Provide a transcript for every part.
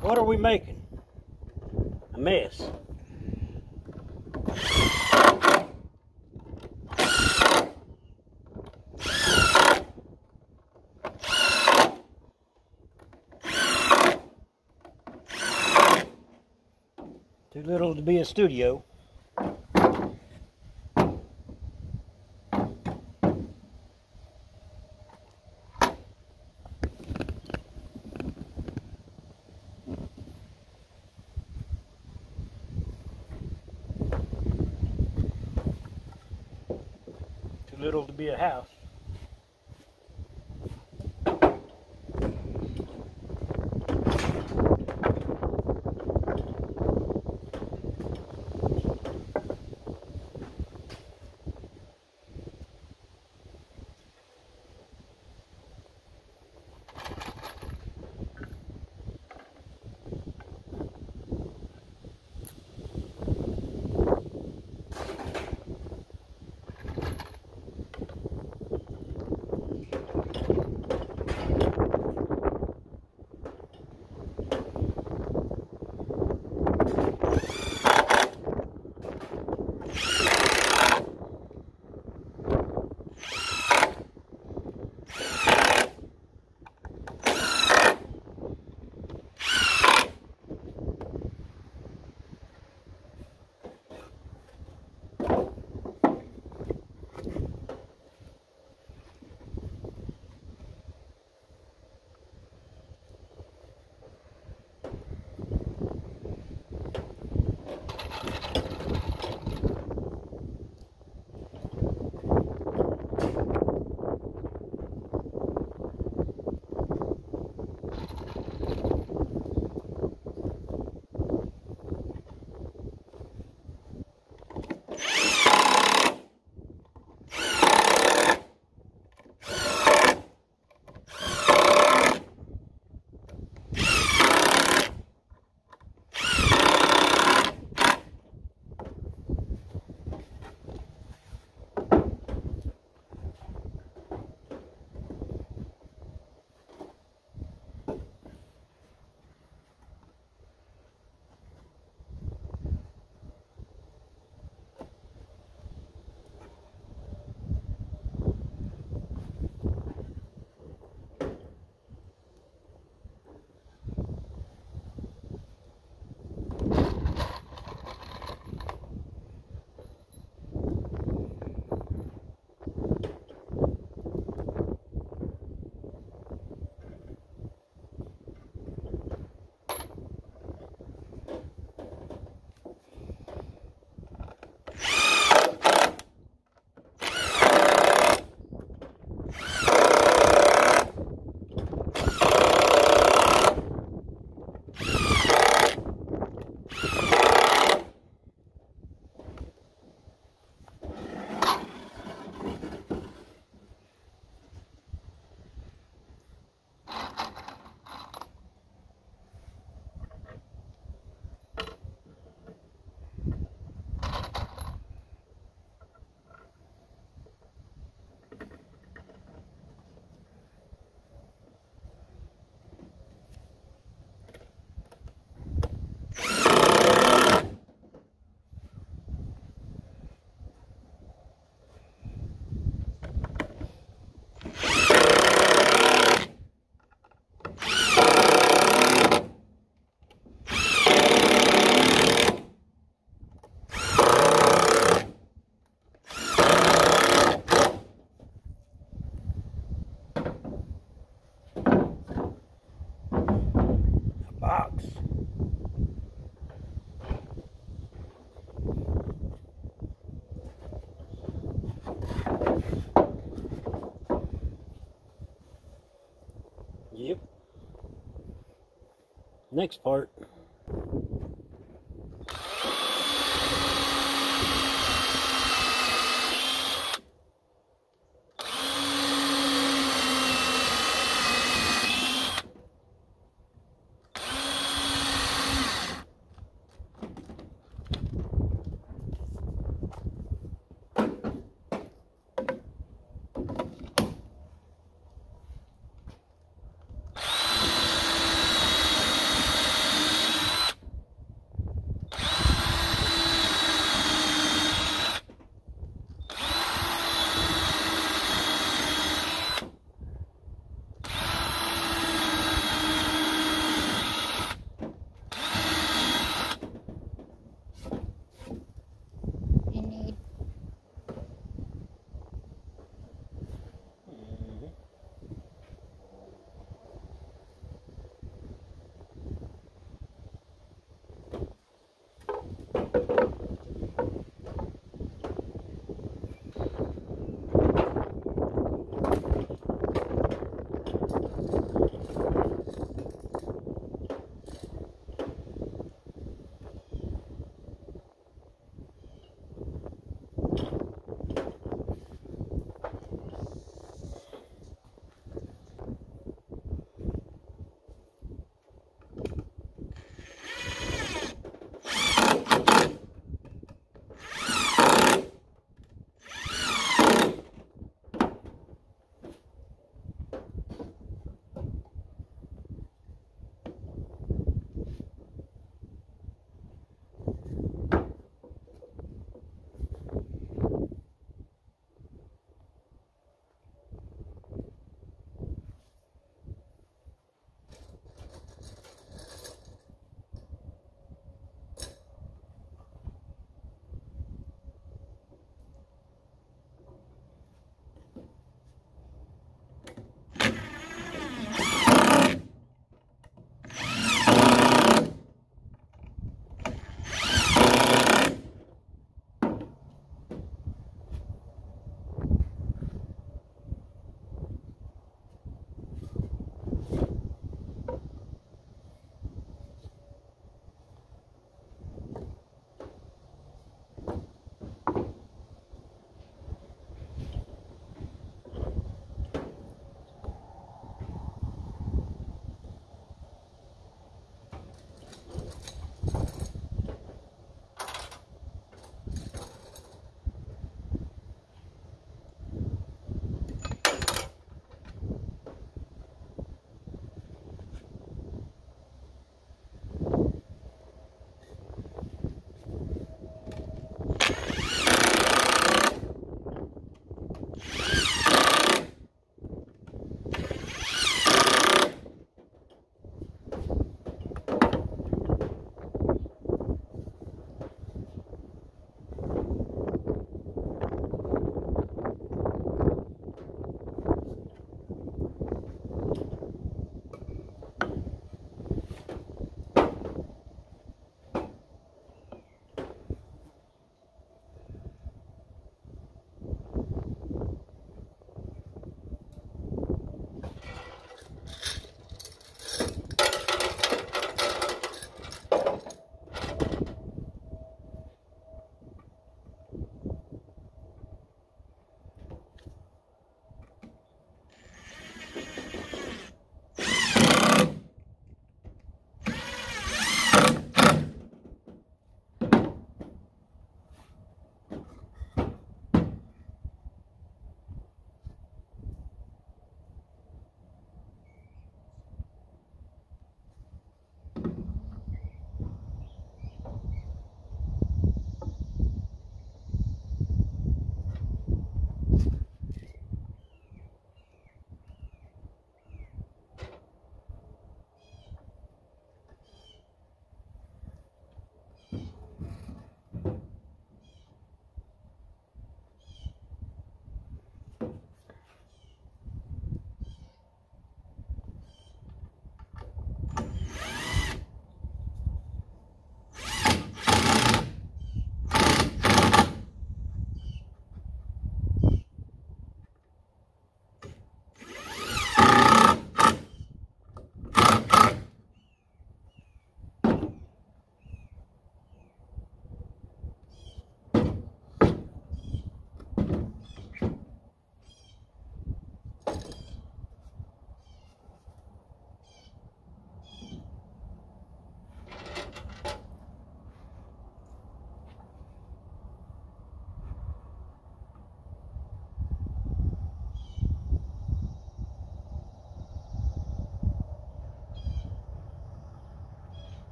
What are we making? A mess. Too little to be a studio. Little to be a house. Next part.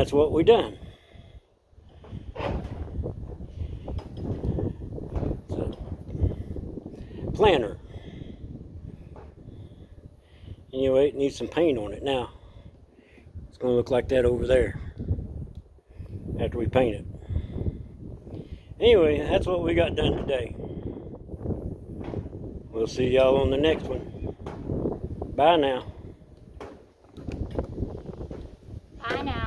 That's what we done. So, planter. Anyway, it needs some paint on it now. It's going to look like that over there after we paint it. Anyway, that's what we got done today. We'll see y'all on the next one. Bye now. Bye now.